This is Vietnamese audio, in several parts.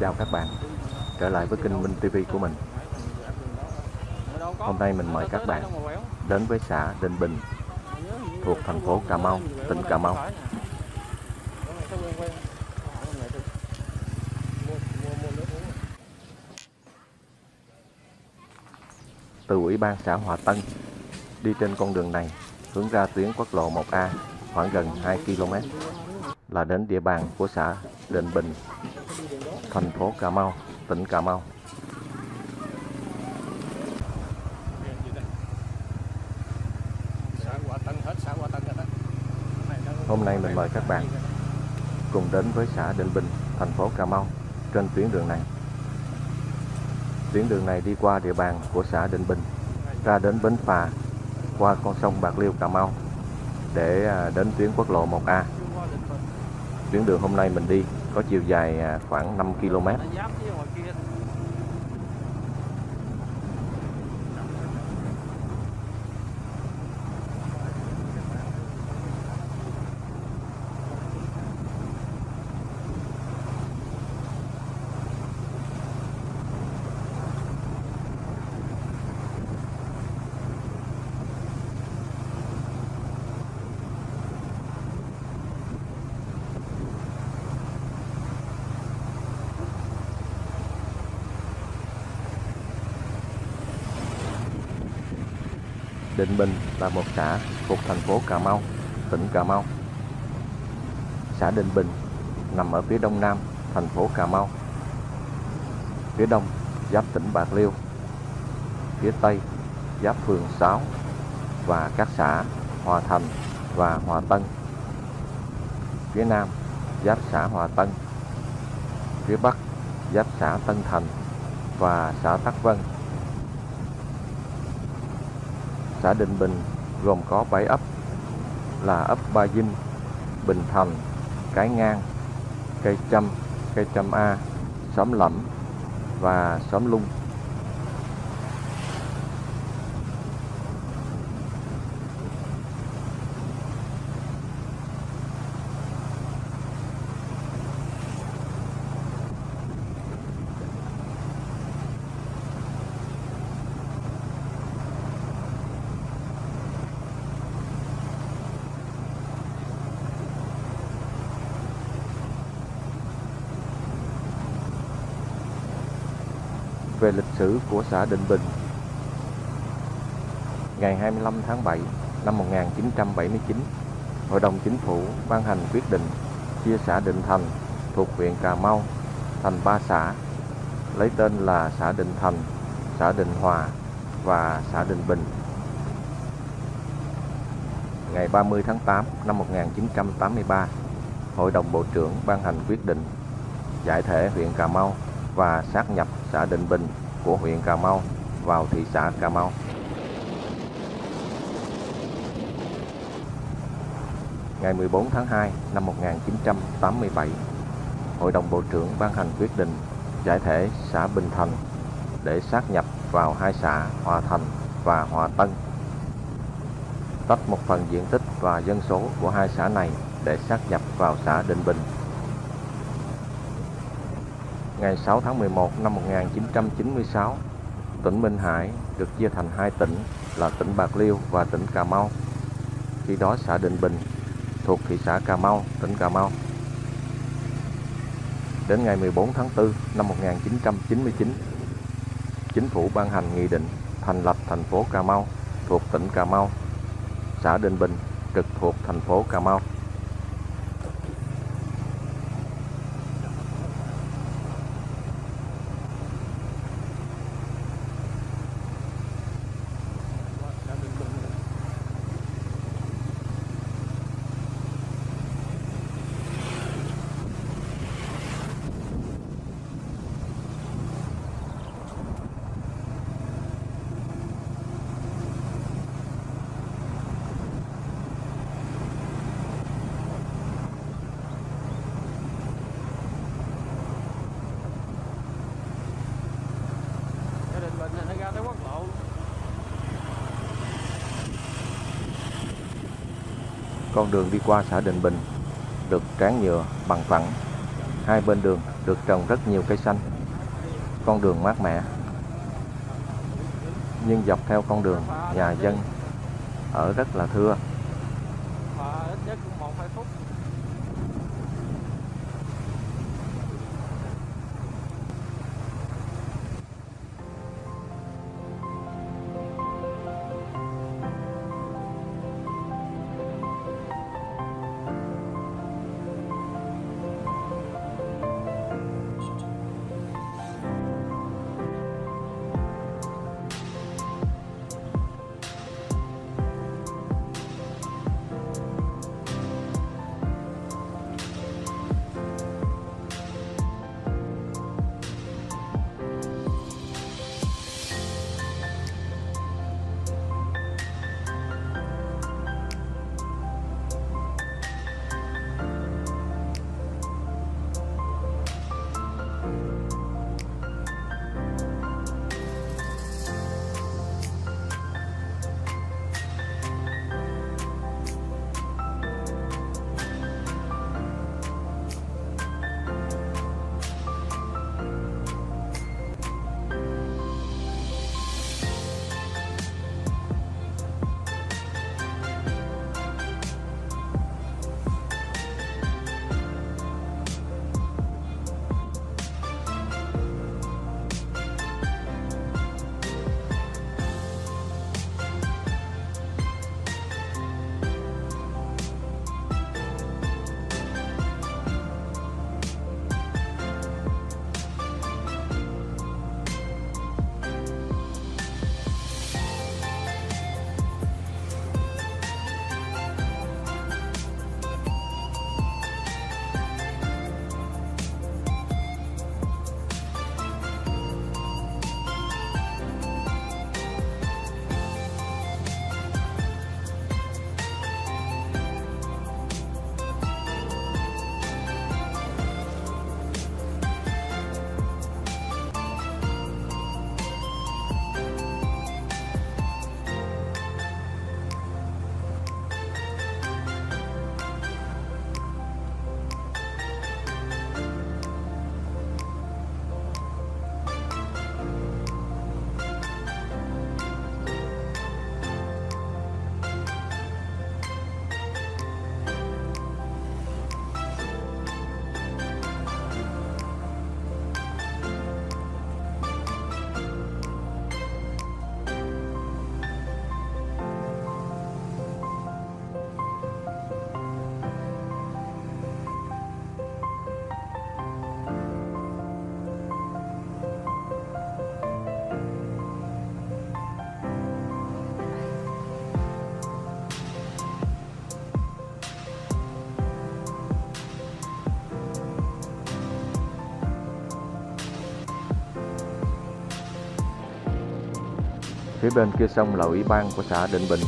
chào các bạn trở lại với kênh Minh TV của mình. Hôm nay mình mời các bạn đến với xã Định Bình, thuộc thành phố Cà Mau, tỉnh Cà Mau. Từ ủy ban xã Hòa Tân đi trên con đường này, hướng ra tuyến quốc lộ 1A khoảng gần 2 km là đến địa bàn của xã Định Bình thành phố Cà Mau, tỉnh Cà Mau. Hôm nay mình mời các bạn cùng đến với xã Định Bình, thành phố Cà Mau trên tuyến đường này. Tuyến đường này đi qua địa bàn của xã Định Bình ra đến Bến Phà qua con sông Bạc Liêu Cà Mau để à, đến tuyến quốc lộ 1A. Tuyến đường hôm nay mình đi có chiều dài à, khoảng 5 km. Định Bình là một xã thuộc thành phố Cà Mau, tỉnh Cà Mau. Xã Định Bình nằm ở phía đông nam thành phố Cà Mau. Phía đông giáp tỉnh Bạc Liêu. Phía tây giáp phường 6 và các xã Hòa Thành và Hòa Tân. Phía nam giáp xã Hòa Tân. Phía bắc giáp xã Tân Thành và xã Tắc Vân xã Định Bình gồm có 7 ấp là ấp Ba Dinh, Bình Thành, Cái Ngang, Cây Châm, Cây Châm A, Xóm Lẫm và Xóm Lung. Về lịch sử của xã Định Bình. Ngày 25 tháng 7 năm 1979, Hội đồng Chính phủ ban hành quyết định chia xã Định Thành thuộc huyện Cà Mau thành ba xã, lấy tên là xã Định Thành, xã Định Hòa và xã Định Bình. Ngày 30 tháng 8 năm 1983, Hội đồng Bộ trưởng ban hành quyết định giải thể huyện Cà Mau và sát nhập xã Định Bình của huyện Cà Mau vào thị xã Cà Mau. Ngày 14 tháng 2 năm 1987, Hội đồng Bộ trưởng ban hành quyết định giải thể xã Bình Thành để sát nhập vào hai xã Hòa Thành và Hòa Tân. Tách một phần diện tích và dân số của hai xã này để sát nhập vào xã Định Bình ngày 6 tháng 11 năm 1996, tỉnh Minh Hải được chia thành hai tỉnh là tỉnh Bạc Liêu và tỉnh Cà Mau. Khi đó xã Định Bình thuộc thị xã Cà Mau, tỉnh Cà Mau. Đến ngày 14 tháng 4 năm 1999, chính phủ ban hành nghị định thành lập thành phố Cà Mau thuộc tỉnh Cà Mau, xã Định Bình trực thuộc thành phố Cà Mau. Con đường đi qua xã Định Bình được tráng nhựa bằng phẳng. Hai bên đường được trồng rất nhiều cây xanh. Con đường mát mẻ. Nhưng dọc theo con đường nhà dân, ở rất là thưa. ít nhất cũng một hai phút phía bên kia sông là ủy ban của xã Định Bình.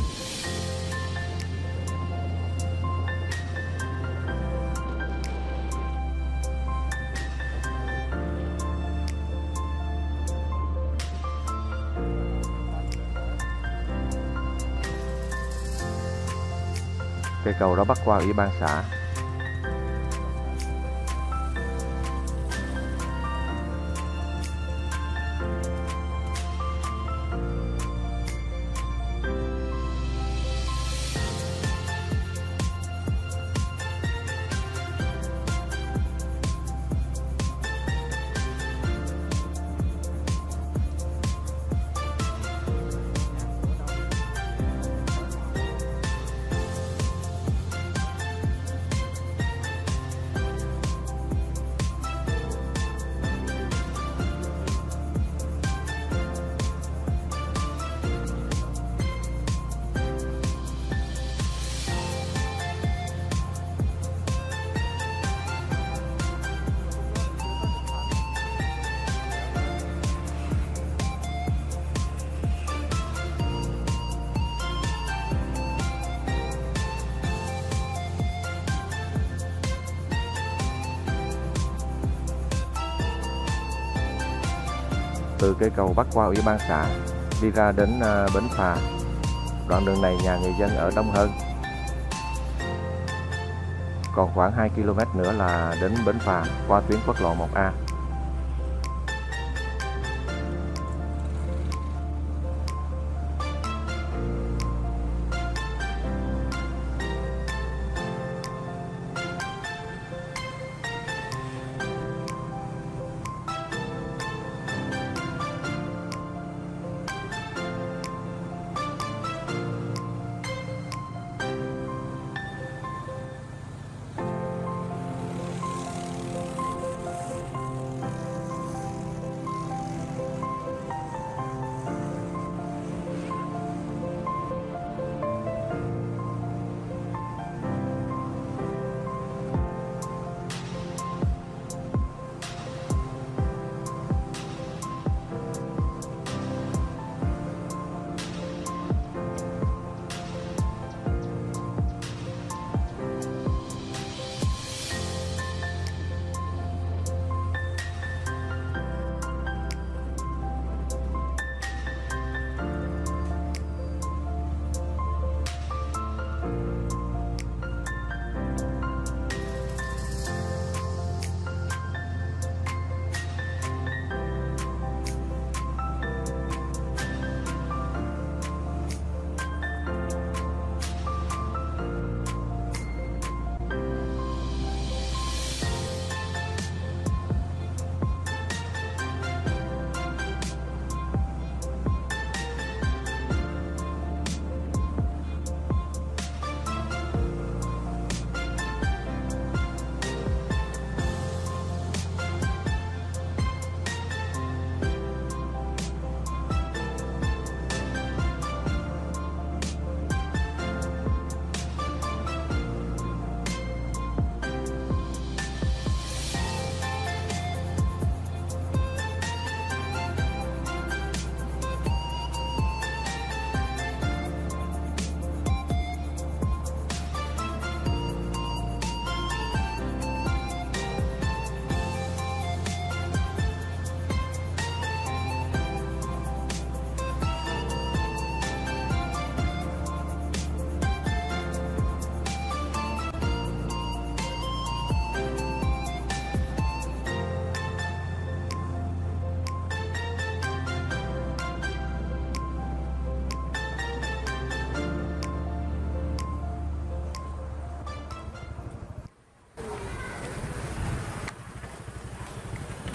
Cây cầu đó bắc qua ủy ban xã. Từ cây cầu bắc qua ủy ban xã đi ra đến à, bến phà đoạn đường này nhà người dân ở đông hơn Còn khoảng 2 km nữa là đến Bến Phà qua tuyến quốc lộ 1A.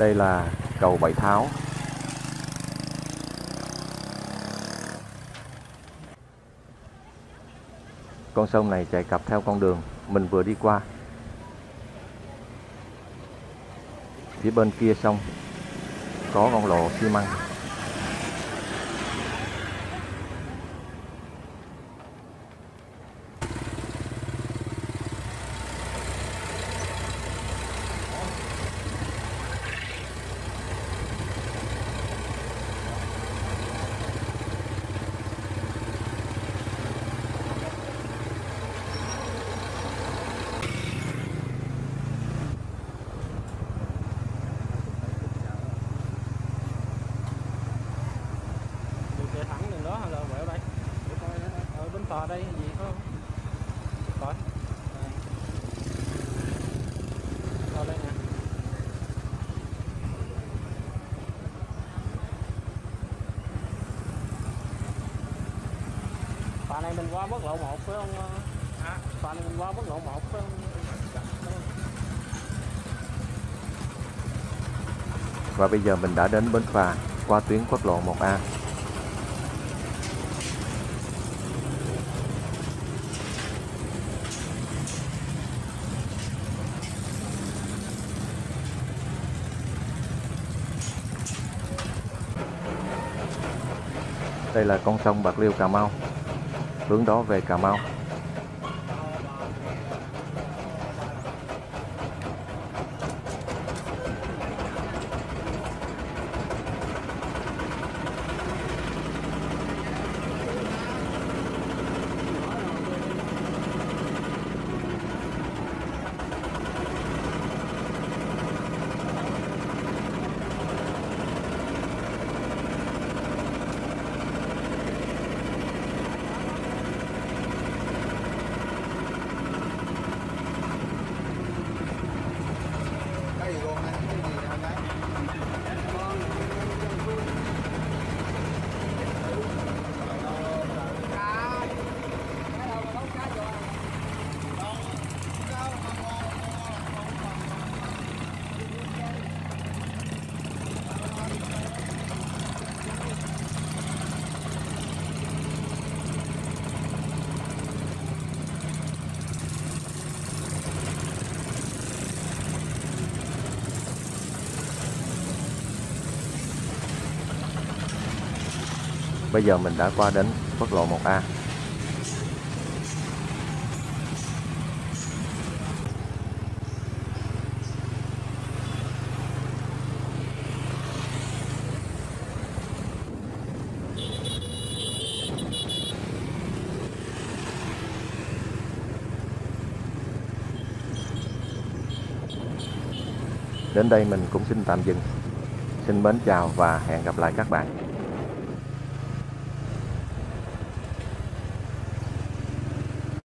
Đây là cầu Bảy Tháo. Con sông này chạy cặp theo con đường mình vừa đi qua. Phía bên kia sông có con lộ xi măng. Đường chạy thẳng đường đó hay là quẹo đây? Để coi đó. Phà đây gì không? À. Coi đây nè. Phà này mình qua quốc lộ 1 phải không? À, phà này mình qua quốc lộ 1 phải không? Và bây giờ mình đã đến Bến Phà qua tuyến quốc lộ 1A. Đây là con sông Bạc Liêu Cà Mau. Hướng đó về Cà Mau. Bây giờ mình đã qua đến quốc lộ 1A. Đến đây mình cũng xin tạm dừng. Xin mến chào và hẹn gặp lại các bạn.